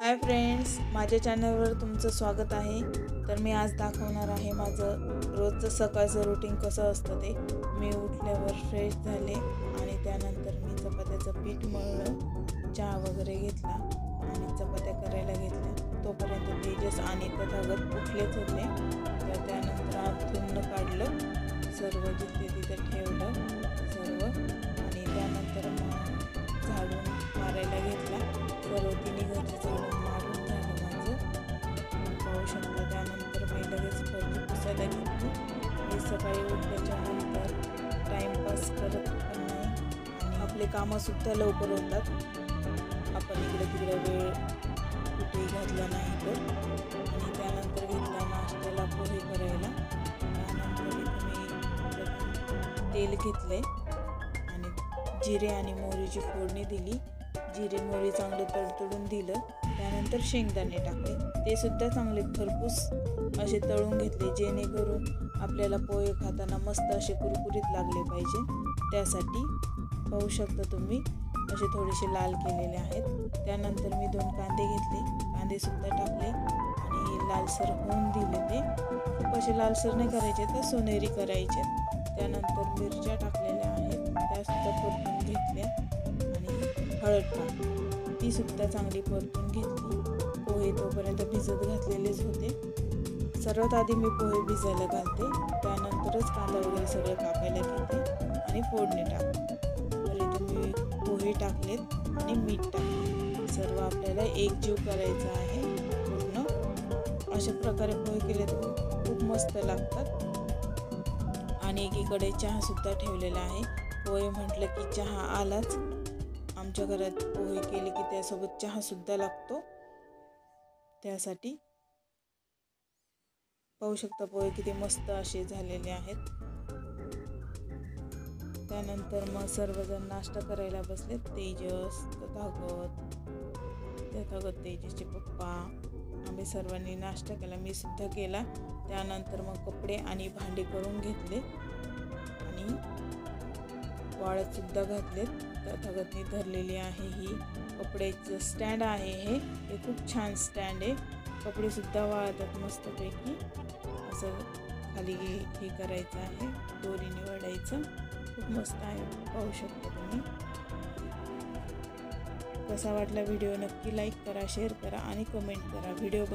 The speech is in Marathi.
हाय फ्रेंड्स माझ्या चॅनलवर तुमचं स्वागत आहे. तर मी आज दाखवणार आहे माझं रोजचं सकाळचं रुटीन कसं असतं ते. मी उठल्यावर फ्रेश झाले आणि त्यानंतर मी चपात्याचं पीठ मळलं चहा वगैरे घेतला आणि चपात्या करायला घेतल्या. तोपर्यंत तेजस आणि तथागत उठलेच होते. तर त्यानंतर आतून काढलं सर्व जिथे तिथं ठेवलं. स्वतः पुसायला घेतली मी सकाळी उठल्याच्या नंतर टाईमपास करत पण नाही आणि आपले कामंसुद्धा लवकर होतात आपण इकडे तिकडे वेळ कुठेही घातला नाही तर आणि त्यानंतर घेतला नाश्त्याला पोहे करायला त्यानंतर मी तेल घेतले आणि जिरे आणि मोहरीची फोडणी दिली. जिरे मोहरी चांगलं तडतडून दिलं त्यानंतर शेंगदाणे टाकले. ते सुद्धा चांगले खरपूस असे तळून घेतले जेणेकरून आपल्याला पोहे खाताना मस्त असे कुरकुरीत लागले पाहिजे. त्यासाठी पाहू शकता तुम्ही असे थोडेसे लाल केलेले आहेत. त्यानंतर मी दोन कांदे घेतले. कांदेसुद्धा टाकले आणि लालसर होऊन दिले ते. खूप असे लालसर नाही करायचे तर सोनेरी करायचे. त्यानंतर मिरच्या टाकलेल्या आहेत. त्यासुद्धा परतून घेतल्या आणि हळद टाकली. ती सुद्धा चांगली परतून घेतली. पोहे तोपर्यंत भिजत घातलेलेच होते. सर्वात आधी मी पोहे भिजायला घालते. त्यानंतरच कांदा वगैरे सगळं कापायला घेते आणि फोडणी टाकते. तर इथे मी पोहे टाकलेत आणि मीठ टाकले सर्व आपल्याला एकजीव करायचं आहे. पूर्ण. अशा प्रकारे पोहे केले तर खूप मस्त लागतात. आणि एकीकडे चहासुद्धा ठेवलेला आहे. पोहे म्हटलं की चहा आलाच. आमच्या घरात पोहे केले की त्यासोबत चहासुद्धा लागतो. त्यासाठी पाहू शकता पोहे किती मस्त असे झालेले आहेत. त्यानंतर मग सर्वजण नाश्ता करायला बसले तेजस तथागत तथागत तेजसचे पप्पा. आम्ही सर्वांनी नाश्ता केला. मी सुद्धा केला. त्यानंतर मग कपडे आणि भांडे करून घेतले. आणि वाळतसुद्धा घातलेत. तथागतनी धरलेली आहे ही. कपड्याचं स्टँड आहे हे. हे खूप छान स्टँड आहे. कपडेसुद्धा वाळतात मस्तपैकी. असं खाली हे करायचं आहे. दोरी निवडायचं. खूप मस्त आहे. पाहू शकता तुम्ही. कसा वाटला व्हिडिओ नक्की लाईक करा शेअर करा आणि कमेंट करा. व्हिडिओ